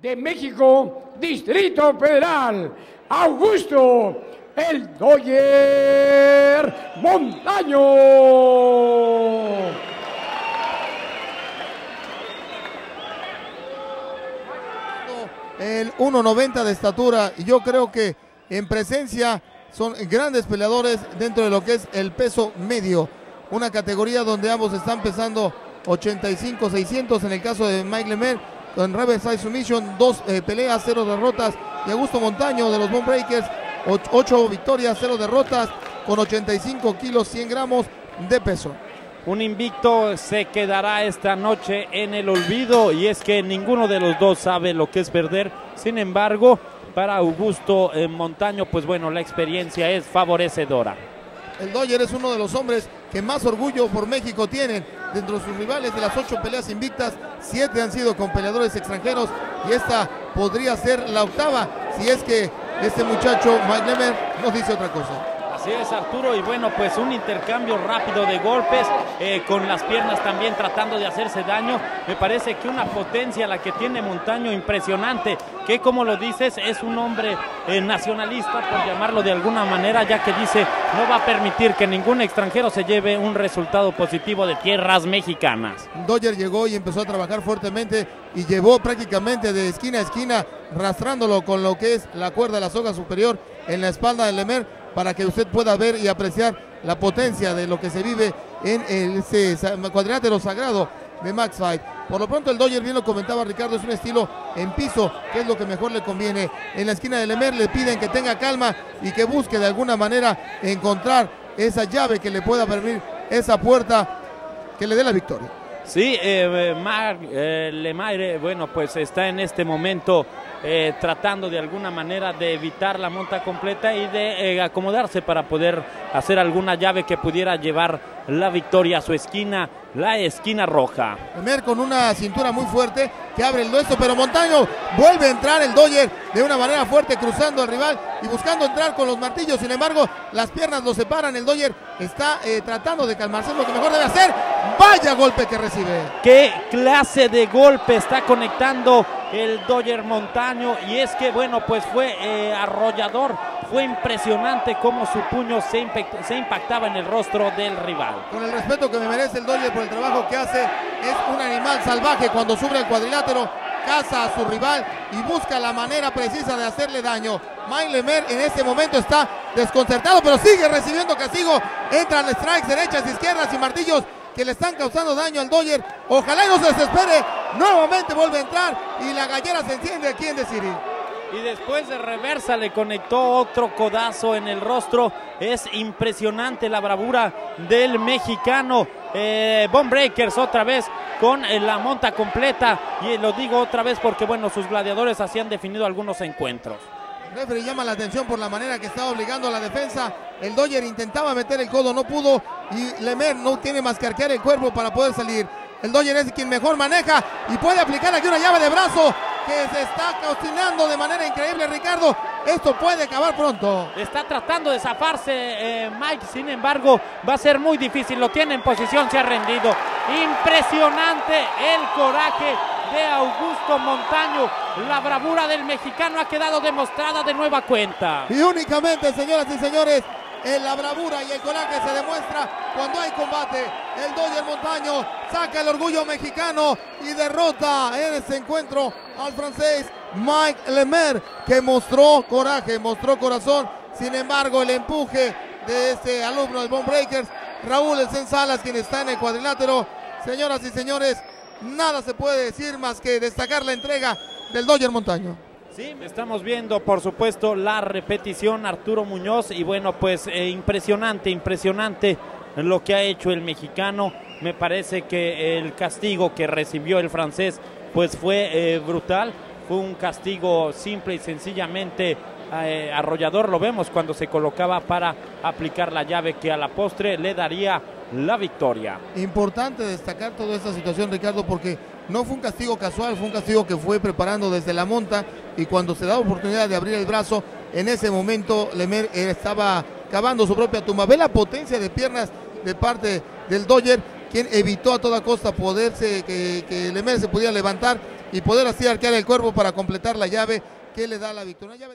de México, Distrito Federal, Augusto el Doyer Montaño. El 1.90 de estatura, y yo creo que en presencia son grandes peleadores dentro de lo que es el peso medio, una categoría donde ambos están pesando 85-600 en el caso de Mike Lemer con Riverside Submission, dos eh, peleas, cero derrotas, y Augusto Montaño de los Bone Breakers 8 victorias, 0 derrotas, con 85 kilos, 100 gramos de peso. Un invicto se quedará esta noche en el olvido y es que ninguno de los dos sabe lo que es perder. Sin embargo, para Augusto eh, Montaño, pues bueno, la experiencia es favorecedora. El Doyer es uno de los hombres que más orgullo por México tienen. Dentro de sus rivales de las ocho peleas invictas, siete han sido con peleadores extranjeros y esta podría ser la octava si es que este muchacho, Mike nos dice otra cosa. Así es, Arturo, y bueno, pues un intercambio rápido de golpes, eh, con las piernas también tratando de hacerse daño. Me parece que una potencia la que tiene Montaño impresionante, que como lo dices, es un hombre eh, nacionalista, por llamarlo de alguna manera, ya que dice no va a permitir que ningún extranjero se lleve un resultado positivo de tierras mexicanas. Dodger llegó y empezó a trabajar fuertemente y llevó prácticamente de esquina a esquina, rastrándolo con lo que es la cuerda de la soga superior en la espalda de Lemer para que usted pueda ver y apreciar la potencia de lo que se vive en ese cuadrilátero sagrado de Max Fight. Por lo pronto el Dodger, bien lo comentaba Ricardo, es un estilo en piso, que es lo que mejor le conviene. En la esquina de Lemer le piden que tenga calma y que busque de alguna manera encontrar esa llave que le pueda permitir esa puerta que le dé la victoria. Sí, eh, Mar, eh, bueno, pues está en este momento eh, tratando de alguna manera de evitar la monta completa y de eh, acomodarse para poder hacer alguna llave que pudiera llevar la victoria a su esquina, la esquina roja. Emer con una cintura muy fuerte que abre el dueso, pero Montaño vuelve a entrar el Doyer de una manera fuerte cruzando al rival y buscando entrar con los martillos. Sin embargo, las piernas lo separan. El Doyer está eh, tratando de calmarse, lo que mejor debe hacer. Vaya golpe que recibe. ¿Qué clase de golpe está conectando el Dodger Montaño y es que bueno pues fue eh, arrollador fue impresionante cómo su puño se, impactaba en el rostro del rival. Con el respeto que me merece el Dodger por el trabajo que hace, es un animal salvaje cuando sube el cuadrilátero, caza a su rival y busca la manera precisa de hacerle daño. Mike Lemer en este momento está desconcertado, pero sigue recibiendo castigo. Entran strikes derechas, izquierdas y martillos que le están causando daño al Dodger. Ojalá no se desespere. Nuevamente vuelve a entrar y la gallera se enciende aquí en decidir. Y después de reversa le conectó otro codazo en el rostro. Es impresionante la bravura del mexicano. Eh, Breakers otra vez con eh, la monta completa. Y lo digo otra vez porque, bueno, sus gladiadores así han definido algunos encuentros. Referee llama la atención por la manera que estaba obligando a la defensa. El Dodger intentaba meter el codo, no pudo. Y Lemer no tiene más que arquear el cuerpo para poder salir. El Dodger es quien mejor maneja y puede aplicar aquí una llave de brazo que se está cocinando de manera increíble, Ricardo. Esto puede acabar pronto. Está tratando de zafarse eh, Mike, sin embargo, va a ser muy difícil. Lo tiene en posición, se ha rendido. Impresionante el coraje de Augusto Montaño. La bravura del mexicano ha quedado demostrada de nueva cuenta. Y únicamente, señoras y señores, en la bravura y el coraje se demuestra cuando hay combate. El Doyer Montaño saca el orgullo mexicano y derrota en este encuentro al francés Mike Lemer, que mostró coraje, mostró corazón. Sin embargo, el empuje de este alumno del Bone Breakers, Raúl El Salas, quien está en el cuadrilátero. Señoras y señores, nada se puede decir más que destacar la entrega del Dodger Montaño. Sí, estamos viendo por supuesto la repetición Arturo Muñoz y bueno pues eh, impresionante, impresionante lo que ha hecho el mexicano. Me parece que el castigo que recibió el francés pues fue eh, brutal, fue un castigo simple y sencillamente eh, arrollador, lo vemos cuando se colocaba para aplicar la llave que a la postre le daría la victoria. Importante destacar toda esta situación, Ricardo, porque no fue un castigo casual, fue un castigo que fue preparando desde la monta y cuando se da oportunidad de abrir el brazo, en ese momento Lemer estaba cavando su propia tumba. Ve la potencia de piernas de parte del Dodger, quien evitó a toda costa poderse, que, que Lemer se pudiera levantar y poder así arquear el cuerpo para completar la llave que le da la victoria.